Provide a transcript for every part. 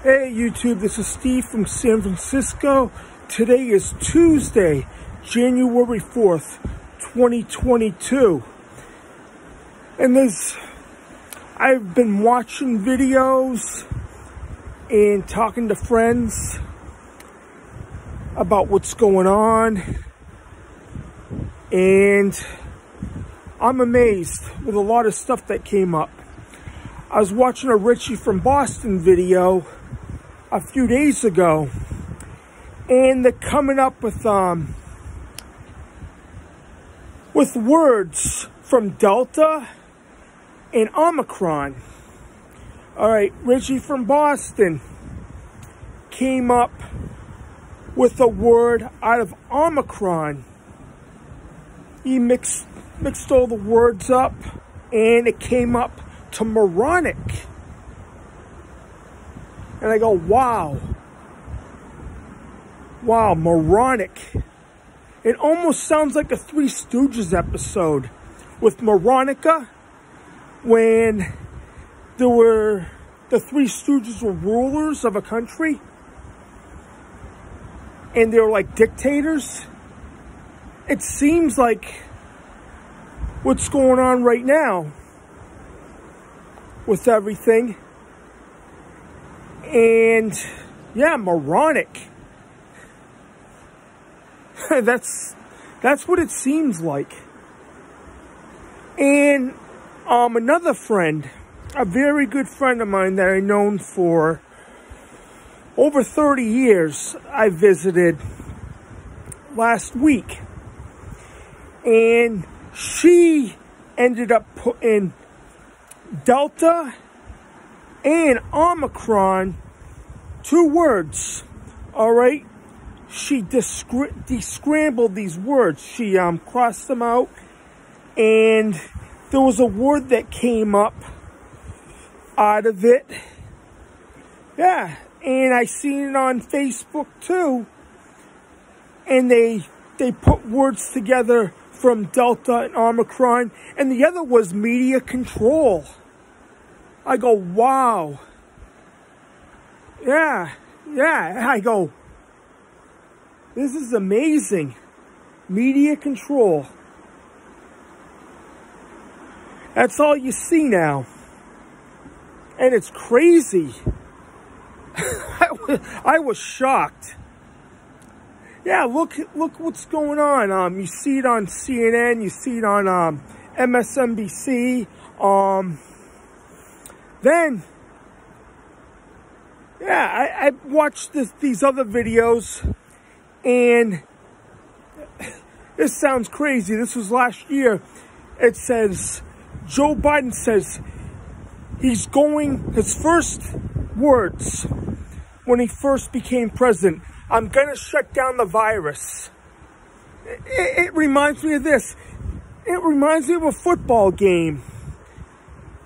Hey YouTube, this is Steve from San Francisco. Today is Tuesday, January 4th, 2022. And there's, I've been watching videos and talking to friends about what's going on. And I'm amazed with a lot of stuff that came up. I was watching a Richie from Boston video a few days ago, and they're coming up with um with words from Delta and Omicron. All right, Richie from Boston came up with a word out of Omicron. He mixed mixed all the words up and it came up to moronic. And I go, wow. Wow, moronic. It almost sounds like a Three Stooges episode with Moronica when there were the Three Stooges were rulers of a country and they were like dictators. It seems like what's going on right now with everything. And yeah, moronic. that's that's what it seems like. And um another friend, a very good friend of mine that I known for over 30 years, I visited last week. And she ended up putting Delta and Omicron, two words, all right? She descrambled these words. She um, crossed them out, and there was a word that came up out of it. Yeah, and I seen it on Facebook too. And they they put words together from Delta and Omicron, and the other was media control. I go, wow. Yeah, yeah. I go, this is amazing. Media control. That's all you see now. And it's crazy. I was shocked yeah, look look what's going on. Um, you see it on CNN, you see it on um, MSNBC. Um, then, yeah, I, I watched this, these other videos, and this sounds crazy. This was last year. It says Joe Biden says he's going. His first words when he first became president I'm going to shut down the virus. It, it, reminds me of this. It reminds me of a football game.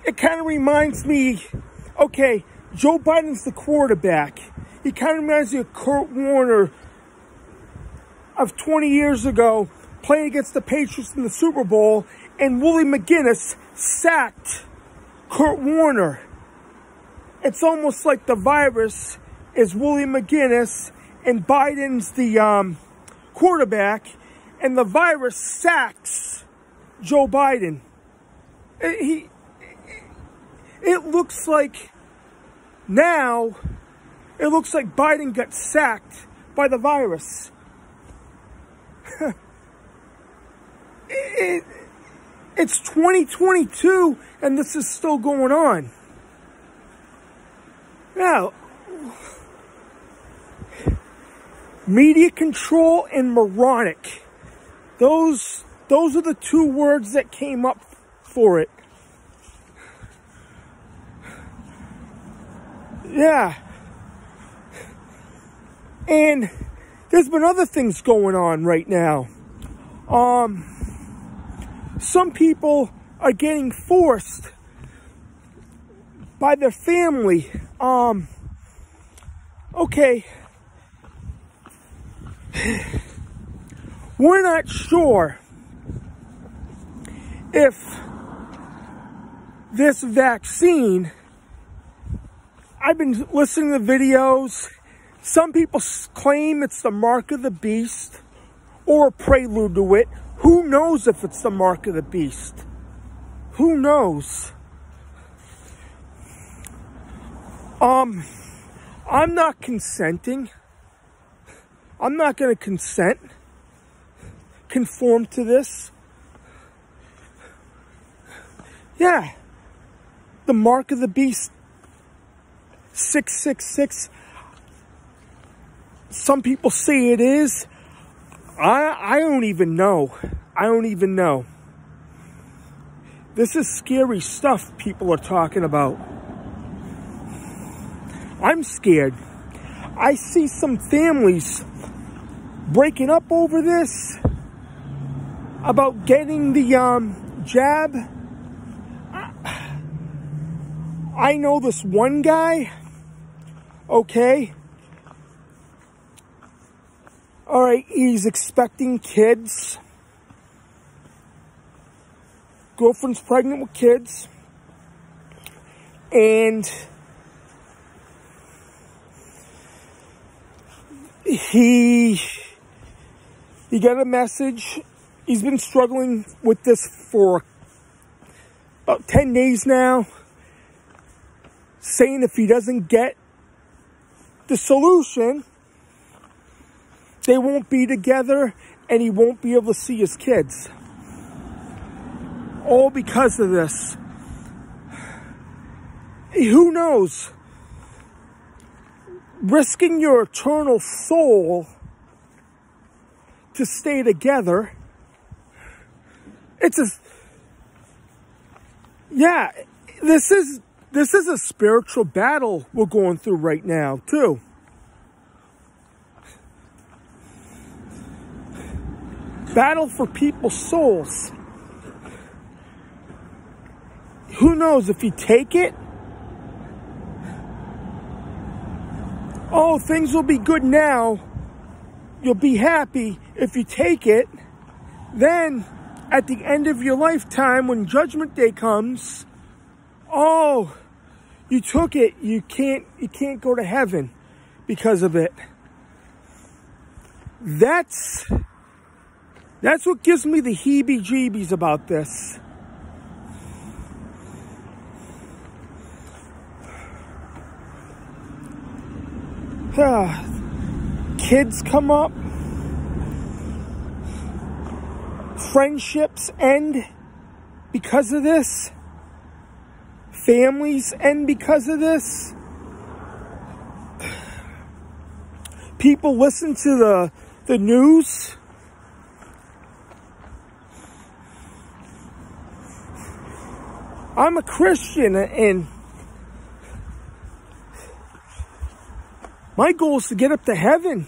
It kind of reminds me, okay, Joe Biden's the quarterback. He kind of reminds me of Kurt Warner of 20 years ago playing against the Patriots in the Super Bowl, and Willie McGinest sacked Kurt Warner. It's almost like the virus is Willie McGinest and Biden's the um, quarterback, and the virus sacks Joe Biden. He, it looks like now, it looks like Biden got sacked by the virus. it, it's 2022 and this is still going on. Now, media control and moronic. Those those are the two words that came up for it. Yeah. And there's been other things going on right now. Um some people are getting forced by their family. Um okay, we're not sure if this vaccine, I've been listening to videos. Some people claim it's the mark of the beast or a prelude to it. Who knows if it's the mark of the beast? Who knows? Um, I'm not consenting. I'm not going to consent, conform to this. Yeah, the mark of the beast 666. Some people say it is. I I don't even know. I don't even know. This is scary stuff people are talking about. I'm scared. I see some families breaking up over this about getting the um, jab. I know this one guy, okay? All right, he's expecting kids. Girlfriend's pregnant with kids. And he he got a message. He's been struggling with this for about 10 days now, saying if he doesn't get the solution, they won't be together and he won't be able to see his kids. All because of this. Who knows? Risking your eternal soul to stay together. It's a yeah, this is this is a spiritual battle we're going through right now, too. Battle for people's souls. Who knows if you take it? Oh, things will be good now you'll be happy if you take it. Then, at the end of your lifetime, when Judgment Day comes, oh, you took it. You can't. You can't go to heaven because of it. That's that's what gives me the heebie-jeebies about this. Ah, kids come up, friendships end because of this, families end because of this. People listen to the, the news. I'm a Christian and My goal is to get up to heaven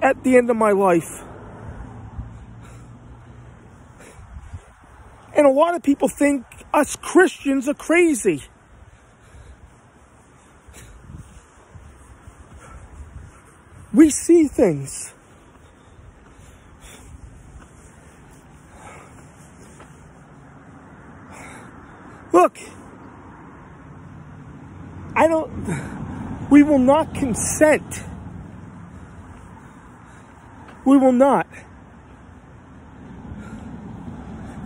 at the end of my life. And a lot of people think us Christians are crazy. We see things. Look, I don't. We will not consent. We will not.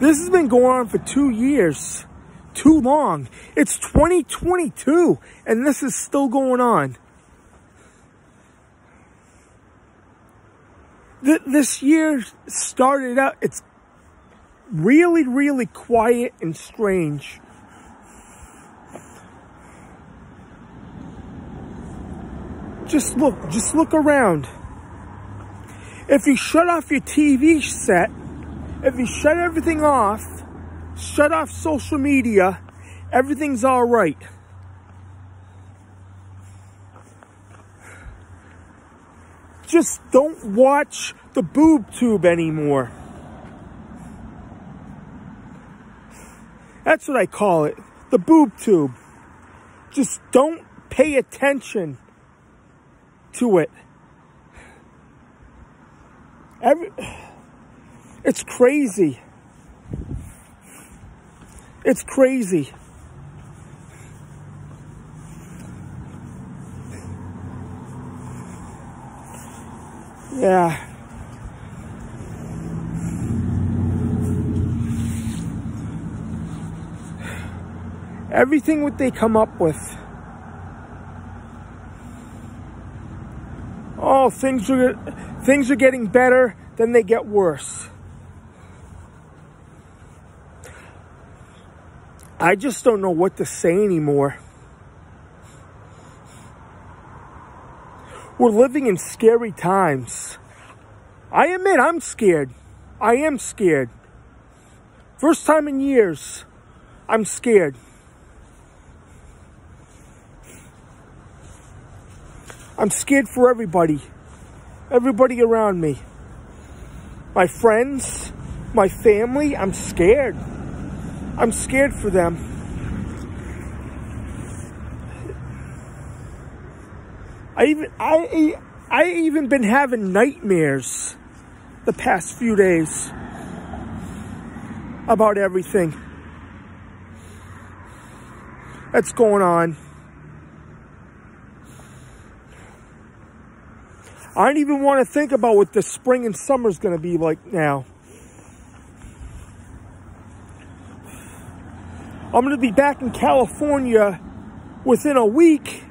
This has been going on for two years. Too long. It's 2022 and this is still going on. Th this year started out, it's really, really quiet and strange. Just look, just look around. If you shut off your TV set, if you shut everything off, shut off social media, everything's all right. Just don't watch the boob tube anymore. That's what I call it. The boob tube. Just don't pay attention to it. Every, it's crazy. It's crazy. Yeah. Everything what they come up with. Oh, things are things are getting better, then they get worse. I just don't know what to say anymore. We're living in scary times. I admit I'm scared. I am scared. First time in years, I'm scared. I'm scared for everybody. Everybody around me. My friends, my family, I'm scared. I'm scared for them. I even I I even been having nightmares the past few days about everything that's going on. I don't even want to think about what the spring and summer is going to be like now. I'm going to be back in California within a week.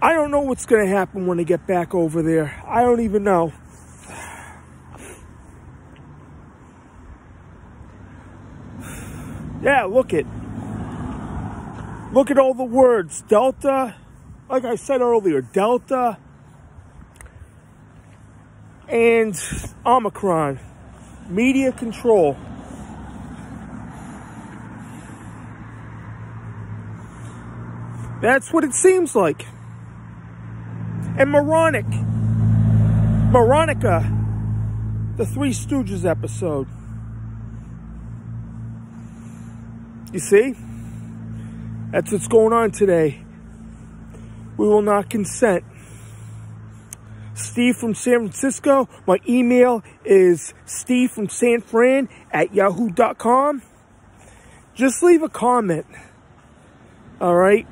I don't know what's going to happen when I get back over there. I don't even know. Yeah, look at look at all the words. Delta, like I said earlier, Delta and Omicron. Media control. That's what it seems like. And moronic. Moronica. The Three Stooges episode. You see? That's what's going on today. We will not consent. Steve from San Francisco. My email is steve from San Fran at yahoo.com. Just leave a comment. All right.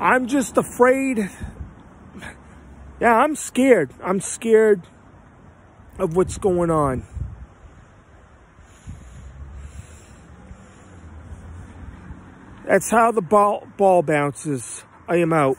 I'm just afraid. Yeah, I'm scared. I'm scared of what's going on. That's how the ball, ball bounces. I am out.